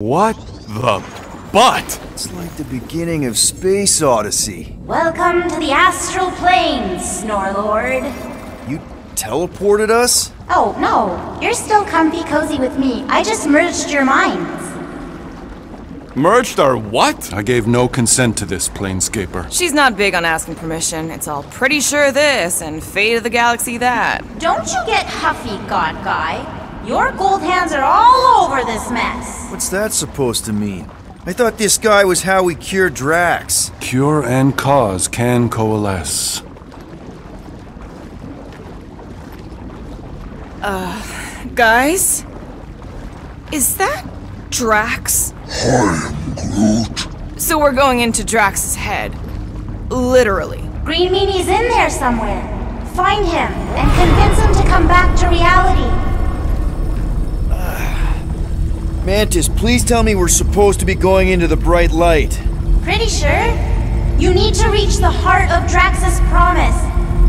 What the butt? It's like the beginning of Space Odyssey. Welcome to the astral planes, Snorlord. You teleported us? Oh, no. You're still comfy cozy with me. I just merged your minds. Merged our what? I gave no consent to this, Planescaper. She's not big on asking permission. It's all pretty sure this and fate of the galaxy that. Don't you get huffy, God Guy. Your gold hands are all over this mess. What's that supposed to mean? I thought this guy was how we cure Drax. Cure and cause can coalesce. Uh, guys? Is that Drax? I am Groot. So we're going into Drax's head. Literally. Green Meanie's in there somewhere. Find him and convince him to come back to reality. Mantis, please tell me we're supposed to be going into the bright light. Pretty sure? You need to reach the heart of Drax's promise.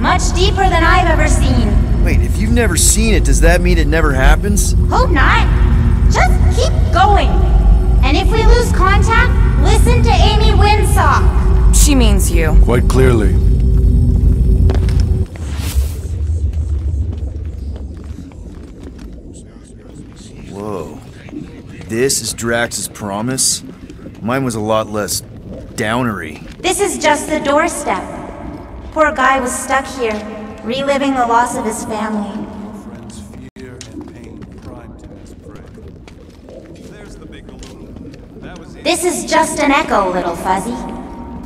Much deeper than I've ever seen. Wait, if you've never seen it, does that mean it never happens? Hope not. Just keep going. And if we lose contact, listen to Amy Winsock. She means you. Quite clearly. This is Drax's promise? Mine was a lot less downery. This is just the doorstep. Poor guy was stuck here, reliving the loss of his family. Friends fear and pain prime to his prey. There's the big balloon. That was it. This is just an echo, little fuzzy.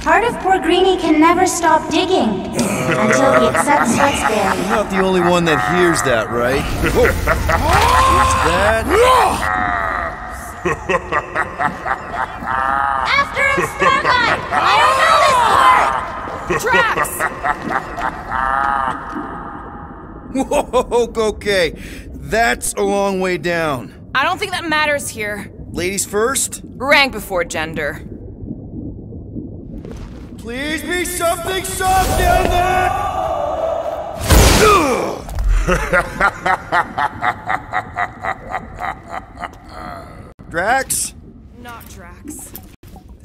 Part of poor Greenie can never stop digging until he accepts what's there. I'm not the only one that hears that, right? Whoa. After him, Star Guy! I don't know this part! Drax! Whoa, okay. That's a long way down. I don't think that matters here. Ladies first? Rank before gender. Please be something soft down there! Drax? Not Drax.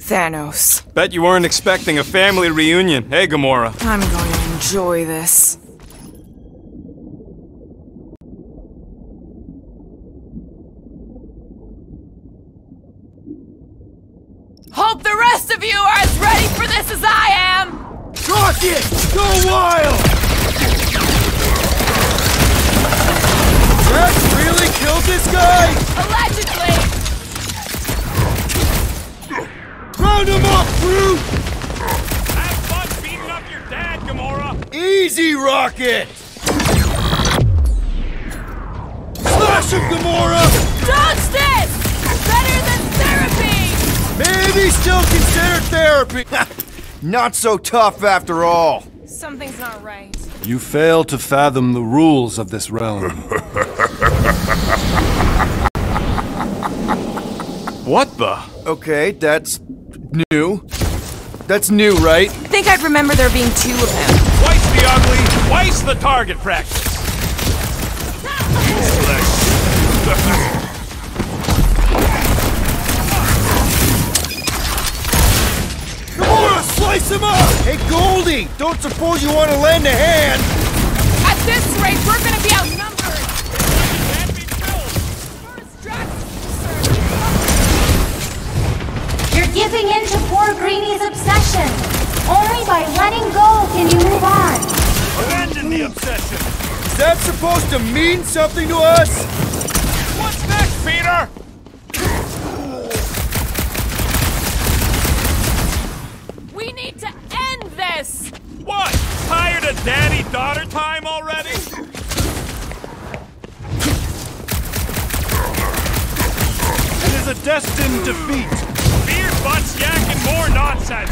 Thanos. Bet you weren't expecting a family reunion. Hey, Gamora. I'm going to enjoy this. Hope the rest of you are as ready for this as I am! Rocket! Go wild! Drax really killed this guy? Allegedly! Round him up, Groot! Have fun beating up your dad, Gamora. Easy, Rocket! Slash him, Gamora! Dodge this! Better than therapy! Maybe still consider therapy. Not so tough after all. Something's not right. You fail to fathom the rules of this realm. What the? Okay, that's new. That's new, right? I think I'd remember there being two of him. Twice the ugly, twice the target practice. Gamora, slice him up! Hey, Goldie, don't suppose you want to lend a hand? At this rate, we're gonna be outnumbered! Abandon the obsession. Is that supposed to mean something to us? What's next, Peter? We need to end this! What? Tired of daddy-daughter time already? it is a destined defeat. Beer butts yakking more nonsense.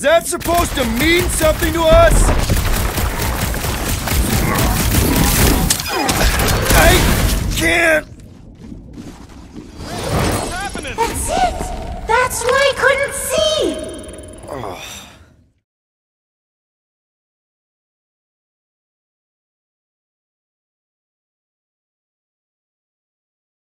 Is that supposed to mean something to us?